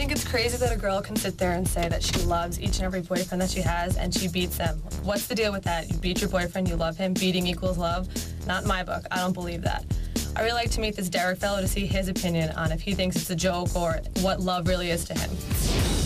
think it's crazy that a girl can sit there and say that she loves each and every boyfriend that she has and she beats them. What's the deal with that? You beat your boyfriend, you love him, beating equals love? Not my book. I don't believe that. I really like to meet this Derek fellow to see his opinion on if he thinks it's a joke or what love really is to him.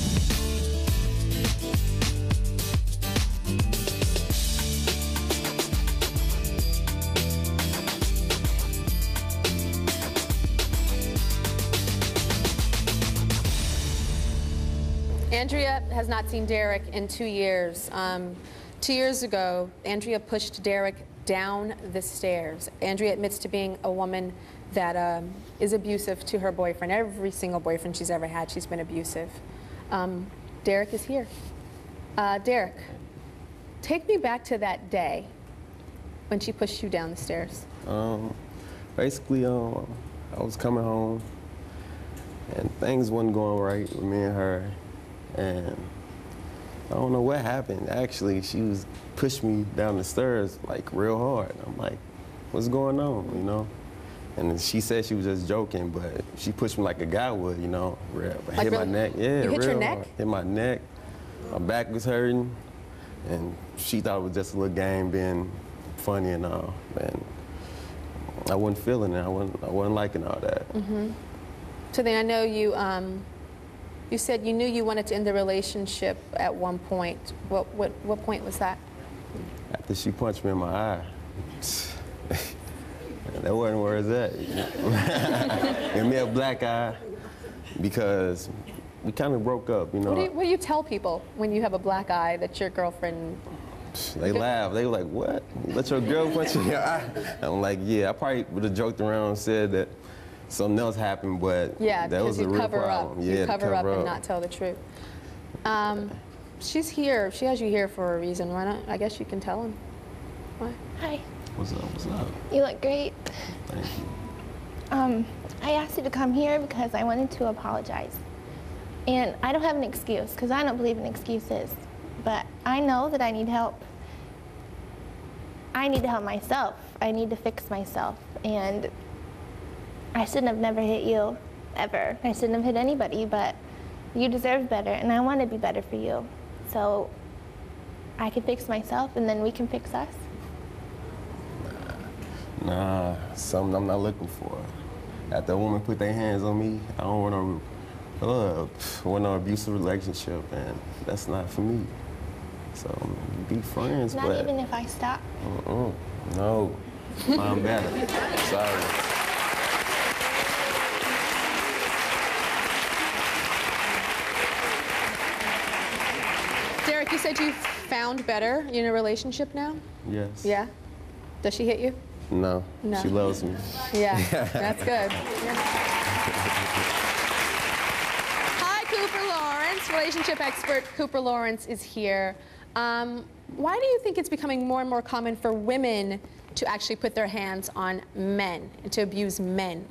Andrea has not seen Derek in two years. Um, two years ago, Andrea pushed Derek down the stairs. Andrea admits to being a woman that um, is abusive to her boyfriend. Every single boyfriend she's ever had, she's been abusive. Um, Derek is here. Uh, Derek, take me back to that day when she pushed you down the stairs. Um, basically, um, I was coming home and things wasn't going right with me and her. And I don't know what happened. Actually, she was pushed me down the stairs like real hard. I'm like, what's going on, you know? And she said she was just joking, but she pushed me like a guy would, you know. Like hit my neck, yeah, You hit real your neck? hard. Hit my neck. My back was hurting, and she thought it was just a little game, being funny and all. And I wasn't feeling it. I wasn't. I wasn't liking all that. Mm -hmm. So then I know you, um, you said you knew you wanted to end the relationship at one point. What, what, what point was that? After she punched me in my eye. that wasn't where it's at. Give me a black eye because we kind of broke up, you know. What do, you, what do you tell people when you have a black eye that your girlfriend? They laugh. They were like, "What? Let your girl punch you in your eye?" I'm like, "Yeah." I probably would have joked around and said that something else happened, but Yeah, that was a real cover problem. up. Yeah, you to cover, up and not tell the truth. Um, she's here. She has you here for a reason. Why not? I guess you can tell him. Why? Hi, What's up? What's up? you look great. Thank you. Um, I asked you to come here because I wanted to apologize. And I don't have an excuse because I don't believe in excuses. But I know that I need help. I need to help myself. I need to fix myself. And I shouldn't have never hit you, ever. I shouldn't have hit anybody, but you deserve better, and I want to be better for you. So I can fix myself, and then we can fix us. Nah, something I'm not looking for. After a woman put their hands on me, I don't want no, uh, want no abusive relationship, and that's not for me. So be friends, Not but even if I stop. uh-uh, no, I'm better. Sorry. Derek, you said you found better in a relationship now. Yes. Yeah. Does she hit you? No. No. She loves me. Yeah, that's good. Hi, Cooper Lawrence, relationship expert. Cooper Lawrence is here. Um, why do you think it's becoming more and more common for women to actually put their hands on men and to abuse men?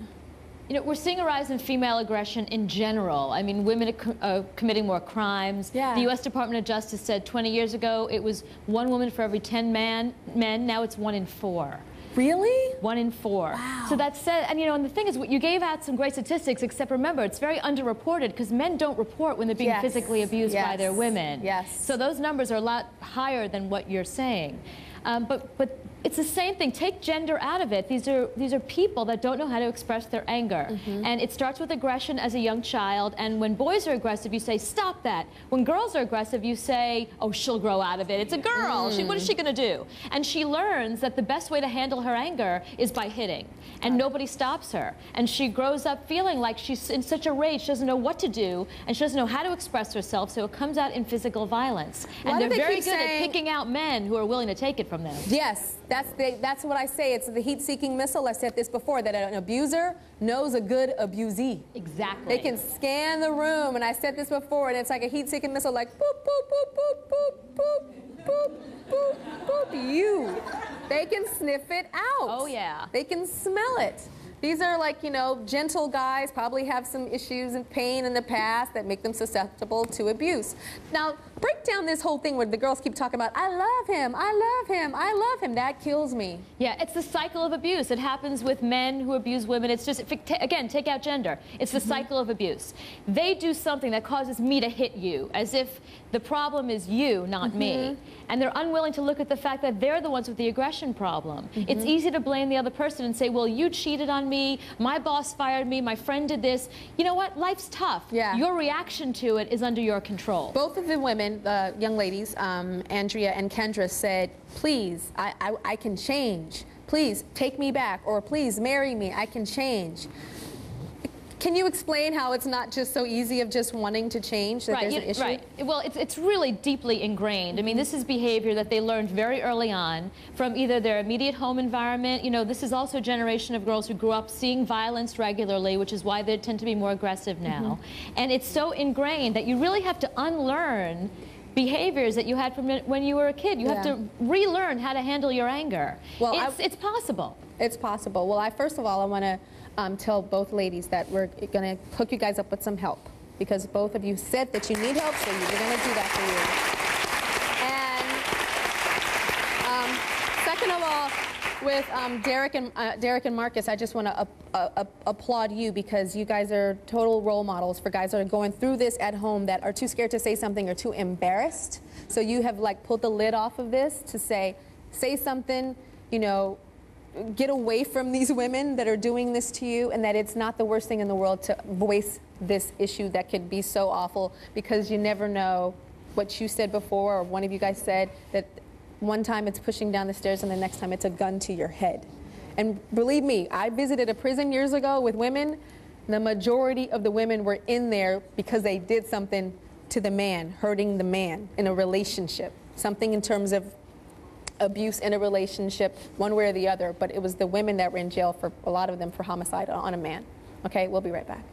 You know, we're seeing a rise in female aggression in general. I mean, women are co- uh, committing more crimes. Yeah. The U.S. Department of Justice said 20 years ago it was one woman for every 10 man, men. Now it's one in four. Really? One in four. Wow. So that said, and you know, and the thing is, what you gave out some great statistics, except remember, it's very underreported because men don't report when they're being Yes. physically abused by their women. Yes. So those numbers are a lot higher than what you're saying. Um, but, but it's the same thing. Take gender out of it. These are, these are people that don't know how to express their anger. Mm-hmm. And it starts with aggression as a young child. And when boys are aggressive, you say, stop that. When girls are aggressive, you say, oh, she'll grow out of it. It's a girl. She, what is she going to do? And she learns that the best way to handle her anger is by hitting. And nobody stops her. And she grows up feeling like she's in such a rage, she doesn't know what to do, and she doesn't know how to express herself, so it comes out in physical violence. Why and they're they very good saying- at picking out men who are willing to take it from them. Yes, that's, the, that's what I say. It's the heat-seeking missile. I said this before, that an abuser knows a good abusee. Exactly. They can scan the room, and I said this before, and it's like a heat-seeking missile, like boop, boop, boop, boop, boop, boop, boop, boop, boop, you. They can sniff it out. Oh, yeah. They can smell it. These are like, you know, gentle guys, probably have some issues and pain in the past that make them susceptible to abuse. Now, break down this whole thing where the girls keep talking about, I love him, I love him, I love him. That kills me. Yeah, it's the cycle of abuse. It happens with men who abuse women. It's just, if it ta- again, take out gender. It's the mm-hmm. cycle of abuse. They do something that causes me to hit you, as if the problem is you, not me. Mm-hmm. And they're unwilling to look at the fact that they're the ones with the aggression problem. Mm-hmm. It's easy to blame the other person and say, well, you cheated on me, my boss fired me, my friend did this. You know what? Life's tough. Yeah. Your reaction to it is under your control. Both of the women, the young ladies, um, Andrea and Kendra, said, please, I, I, I can change. Please take me back, or please marry me. I can change. Can you explain how it's not just so easy of just wanting to change, that right, there's you- an issue? right. Well, it's, it's really deeply ingrained. I mean, this is behavior that they learned very early on from either their immediate home environment. You know, this is also a generation of girls who grew up seeing violence regularly, which is why they tend to be more aggressive now. Mm-hmm. And it's so ingrained that you really have to unlearn behaviors that you had from when you were a kid. You have to relearn how to handle your anger. Well, it's, it's possible. It's possible. Well, I first of all, I want to um, tell both ladies that we're going to hook you guys up with some help because both of you said that you need help, so we're going to do that for you. And um, second of all, with um, Derek and uh, Derek and Marcus, I just want to uh, applaud you because you guys are total role models for guys that are going through this at home that are too scared to say something or too embarrassed. So you have like pulled the lid off of this to say, say something, you know, get away from these women that are doing this to you and that it's not the worst thing in the world to voice this issue that could be so awful because you never know what you said before or one of you guys said that one time it's pushing down the stairs and the next time it's a gun to your head. And believe me, I visited a prison years ago with women. The majority of the women were in there because they did something to the man, hurting the man in a relationship. Something in terms of abuse in a relationship, one way or the other, but it was the women that were in jail for a lot of them for homicide on a man. Okay, we'll be right back.